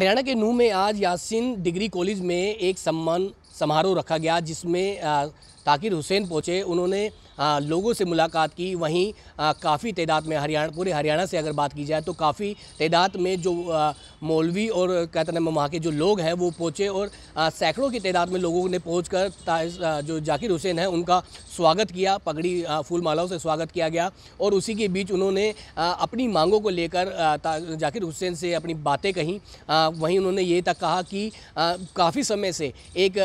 हरियाणा के नू में आज यासिन डिग्री कॉलेज में एक सम्मान समारोह रखा गया, जिसमें ताकिर हुसैन पहुँचे। उन्होंने लोगों से मुलाकात की। वहीं काफ़ी तादाद में हरियाणा, पूरे हरियाणा से अगर बात की जाए तो काफ़ी तादाद में जो मौलवी और कहते हैं वहाँ के जो लोग हैं, वो पहुँचे और सैकड़ों की तादाद में लोगों ने पहुँच कर जो जाकिर हुसैन है, उनका स्वागत किया, पगड़ी फूल मालाओं से स्वागत किया गया और उसी के बीच उन्होंने अपनी मांगों को लेकर जाकिर हुसैन से अपनी बातें कहीं। वहीं उन्होंने ये तक कहा कि काफ़ी समय से एक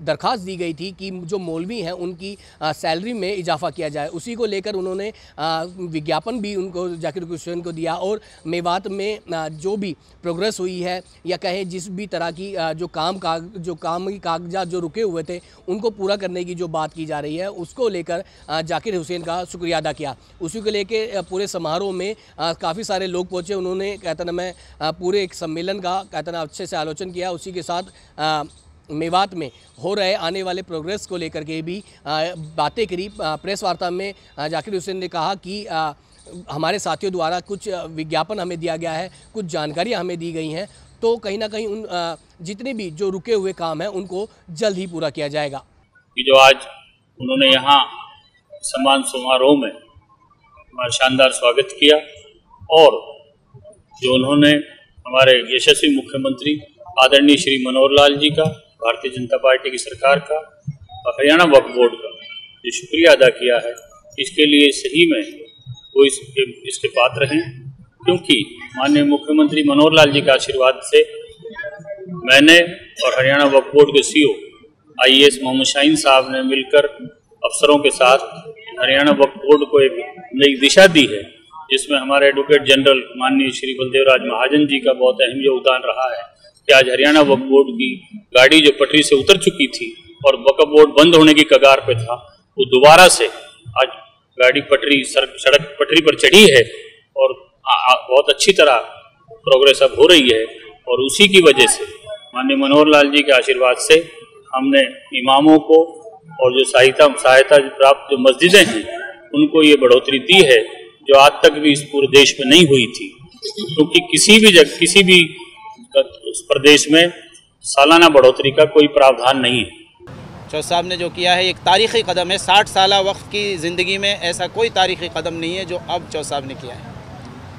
दरख्वास्त दी गई थी कि जो मौलवी हैं, उनकी सैलरी में में इजाफा किया जाए। उसी को लेकर उन्होंने विज्ञापन भी उनको, जाकिर हुसैन को दिया और मेवात में जो भी प्रोग्रेस हुई है या कहें जिस भी तरह की जो काम का जो काम की कागजात जो रुके हुए थे, उनको पूरा करने की जो बात की जा रही है, उसको लेकर जाकिर हुसैन का शुक्रिया अदा किया। उसी को लेकर पूरे समारोह में काफ़ी सारे लोग पहुँचे। उन्होंने कहता ना मैं पूरे एक सम्मेलन का कहता ना अच्छे से आलोचन किया। उसी के साथ मेवात में हो रहे आने वाले प्रोग्रेस को लेकर के भी बातें करी। प्रेस वार्ता में जाकिर हुसैन ने कहा कि हमारे साथियों द्वारा कुछ विज्ञापन हमें दिया गया है, कुछ जानकारियाँ हमें दी गई हैं तो कहीं ना कहीं उन जितने भी जो रुके हुए काम हैं, उनको जल्द ही पूरा किया जाएगा। जो आज उन्होंने यहाँ सम्मान समारोह में हमारा शानदार स्वागत किया और जो उन्होंने हमारे यशस्वी मुख्यमंत्री, आदरणीय श्री मनोहर लाल जी का भारतीय जनता पार्टी की सरकार का और हरियाणा वक्फ बोर्ड का जो शुक्रिया अदा किया है इसके लिए सही में वो इसके इसके पात्र हैं, क्योंकि माननीय मुख्यमंत्री मनोहर लाल जी के आशीर्वाद से मैंने और हरियाणा वक्फ बोर्ड के सीईओ आईएएस मोहम्मद शाहीन साहब ने मिलकर अफसरों के साथ हरियाणा वक्फ बोर्ड को एक नई दिशा दी है। जिसमें हमारे एडवोकेट जनरल माननीय श्री बलदेव राज महाजन जी का बहुत अहम योगदान रहा है कि आज हरियाणा वक्फ बोर्ड की गाड़ी जो पटरी से उतर चुकी थी और वक्फ बोर्ड बंद होने की कगार पे था वो दोबारा से आज गाड़ी पटरी सड़क पटरी पर चढ़ी है और आ, आ, बहुत अच्छी तरह प्रोग्रेस अब हो रही है और उसी की वजह से माननीय मनोहर लाल जी के आशीर्वाद से हमने इमामों को और जो सहायता सहायता प्राप्त जो मस्जिदें हैं उनको ये बढ़ोतरी दी है। जो आज तक भी इस पूरे देश में नहीं हुई थी क्योंकि तो किसी भी जगह किसी भी उस प्रदेश में सालाना बढ़ोतरी का कोई प्रावधान नहीं है। चौथ साहब ने जो किया है एक तारीख़ी कदम है। साठ साल वक्त की ज़िंदगी में ऐसा कोई तारीख़ी कदम नहीं है जो अब चौथ साहब ने किया है।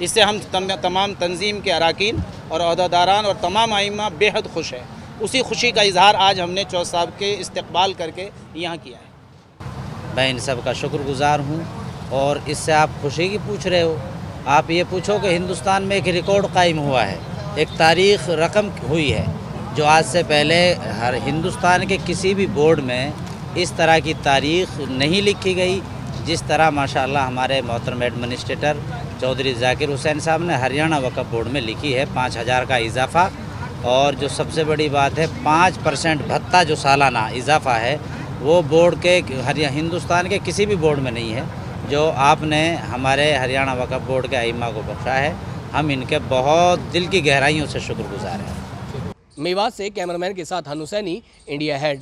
इससे हम तम, तमाम तंजीम के अरकान और अहदेदारान और तमाम आइमा बेहद खुश हैं। उसी खुशी का इजहार आज हमने चौथ साहब के इस्तबाल करके यहाँ किया है। मैं इन सब का शुक्रगुजार हूँ। और इससे आप खुशी की पूछ रहे हो। आप ये पूछो कि हिंदुस्तान में एक रिकॉर्ड कायम हुआ है, एक तारीख रकम हुई है, जो आज से पहले हर हिंदुस्तान के किसी भी बोर्ड में इस तरह की तारीख नहीं लिखी गई, जिस तरह माशाल्लाह हमारे मोहतरम एडमिनिस्ट्रेटर चौधरी जाकिर हुसैन साहब ने हरियाणा वक्फ बोर्ड में लिखी है, पाँच हज़ार का इजाफ़ा। और जो सबसे बड़ी बात है, पाँच परसेंट भत्ता जो सालाना इजाफ़ा है, वो बोर्ड के, हरिया, हिंदुस्तान के किसी भी बोर्ड में नहीं है। जो आपने हमारे हरियाणा वक्फ बोर्ड के आइमा को बख्शा है, हम इनके बहुत दिल की गहराइयों से शुक्रगुजार हैं। मेवा से कैमरामैन के साथ हनुसैनी, इंडिया हेड।